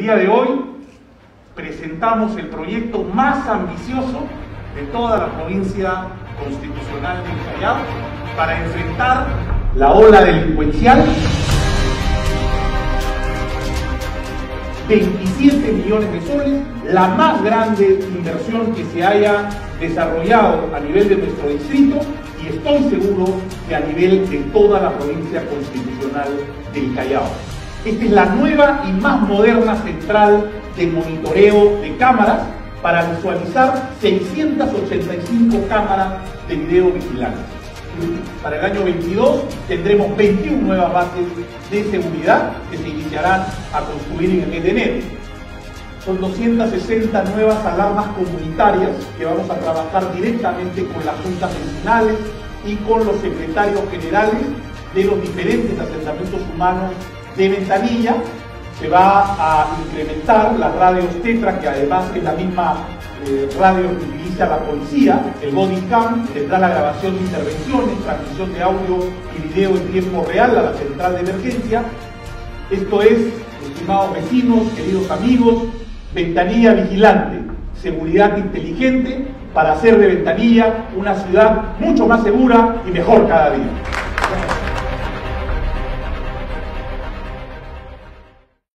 día de hoy presentamos el proyecto más ambicioso de toda la provincia constitucional del Callao para enfrentar la ola delincuencial 27 millones de soles, la más grande inversión que se haya desarrollado a nivel de nuestro distrito y estoy seguro que a nivel de toda la provincia constitucional del Callao. Esta es la nueva y más moderna central de monitoreo de cámaras para visualizar 685 cámaras de videovigilante. Para el año 22 tendremos 21 nuevas bases de seguridad que se iniciarán a construir en el mes de enero. Son 260 nuevas alarmas comunitarias que vamos a trabajar directamente con las juntas vecinales y con los secretarios generales de los diferentes asentamientos humanos de Ventanilla. Se va a incrementar las radios Tetra, que además es la misma eh, radio que utiliza la policía, el body cam, tendrá la grabación de intervenciones, transmisión de audio y video en tiempo real a la central de emergencia. Esto es, estimados vecinos, queridos amigos, Ventanilla Vigilante, seguridad inteligente para hacer de Ventanilla una ciudad mucho más segura y mejor cada día.